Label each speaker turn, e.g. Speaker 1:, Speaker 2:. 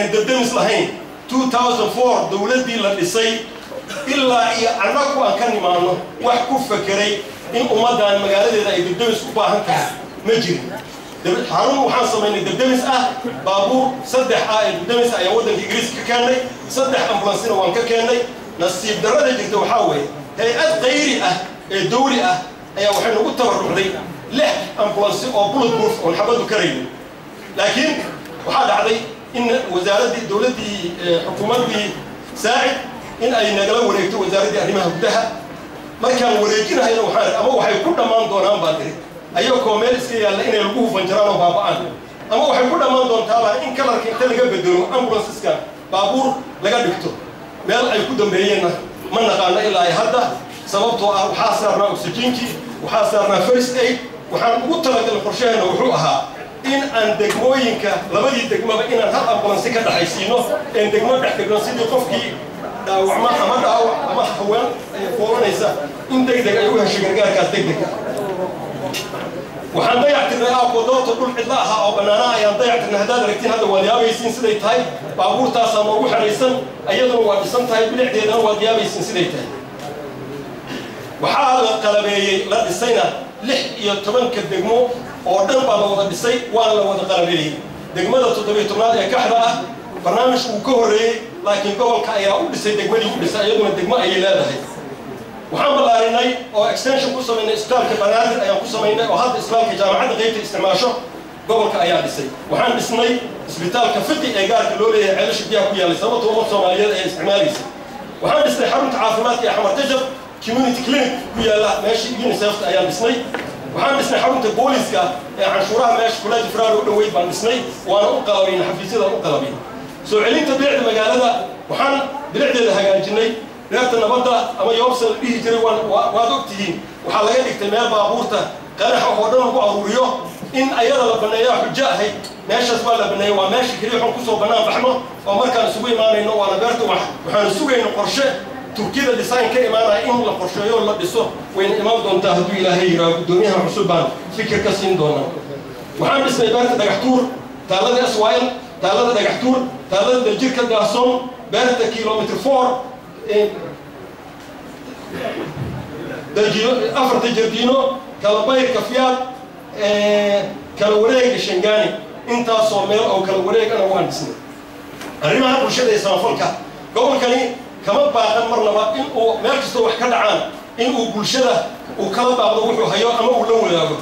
Speaker 1: aan dabdamis lahayn 2004 dowladdii la dhisay ilaa iyo annagu aan ka nimaano wax ku fakeray in ummaddan magaaladeeda ay dabdamis u baahan tahay. Ma jirin. Xarun waxaan samaynay dabdamis ah baabuur saddex ah ee dabdamis ayaa waddanka ingiriiska ka keennay saddex ambulansina waan ka keennay nasiib darrada jirta waxaa weeye hay'ad qayri ah ee dawli ah ayaa waxay nagu tabarrucday lix ambulansi oo bulletproof oon xabaddu karaynin laakiin waxaa dhacday in wasaaraddii dowladdii xukuumaddii saacid in ay nagala wareegto wasaaraddii arrimaha gudaha markaan wareejinahayna waxaan ama waxay ku dhammaan doonaan baa tiri ayagoo meel iska yaalla inay lagu hufanjaraan oo baaba'aan ama waxay ku dhammaan doontaabaa in kalarka inta laga bedelo ambulansiska baabuur laga dhigto meel ay ku dambeeyeenna ma naqaano ilaa ay hadda sababtoo ah waxaa saarnaa oxygenkii waxaa saarnaa first aid waxaan ugu talagalay qorshaheena wuxuu ahaa in aan degmooyinka labadii degmaba inaan hal ambulansi ka dhaxaysiino een degmo dhex degno sidii qofkii dhaawacma ama dhaawac ama haween foolanaysa in deg deg ay u hesho gargaarkaas deg dega waxaan dayactirnay aakodoorta dhul cidla ahaa oo bannaana ayaan dayactirnay haddaad aragtiin hadda waad yaabaysiin siday tahay. Baabuurtaasaa noogu xidhaysan ayaduna waa dhisan tahay bilicdeedana waad yaabaysiin siday tahay. Waxaa la qalabeeyey la dhisayna lix iyo tobanka degmo oo dhan baa la wada dhisay waana la wada qalabeeyey degmada toddobiyo tobnaad ee kaxda ah barnaamijku uu ka horreeyey laakiin gobolka ayaa u dhisay degmadii u dhisay iyaduna degmo ayay leedahay. Waxaan ballaarinay oo extension ku samaynay isbitaalka banaadir ayaan ku samaynay oo hadda isbitaalka jaamacadda qaybta isticmaasho gobolka ayaa dhisay. Waxaan dhisnay isbitaalka fiqi ee gaarka loo leeyahay ceelasha biyaha ku yaallay sababta ummad soomaaliyeed ee isticmaalaysa. Waxaan dhisnay xarunta caafimaadka ee xamar tajab community clinic ku yaalla meesha unicefta ayaan dhisnay. Waxaan dhisnay xarunta booliska ee canshuuraha meesha kulaji firaar u dhoweyd baan dhisnay waana u qalabayn xafiisyadaan u qalabay soo celinta bilicda magaalada waxaan bilicdeeda hagaajinay. Reerta nabadda ama yoobsa la dhihi jiray waad og tihiin. Waxaa laga dhigtay meel baabuurta qaraxa oo dhan lagu aruuriyo in ayada la banneeyaa xujo ahayd. Meeshaas waa la banneeyey waa meesha keliya waxaan ku soo bannaan baxno oo markaan isugu imaanayno waana beerta wax waxaan sugayno qorshe turkiyada design ka imaanaya in la qorsheeyo la dhiso wayna imaan doontaa hadduu ilaahay yidhaaho guddoomiyaha cusub baan fikir ka siin doonaa. Waxaan dhisnay beerta dhagaxtuur taalada swil taalada dhagaxtuur taalada daljirka daasoon beerta kilomitr four afarta jardiino kala bayrka fiyaad kala wareega shangaani intaasoo meel oo kala wareegana waan dhisnay. Arrimaha bulshada ee samafalka gobolkani kama baaqan marnaba in uu meel kastoo wax ka dhacaan in uu bulshada uu kala baaqdo wuxuu hayo ama uu la wadaago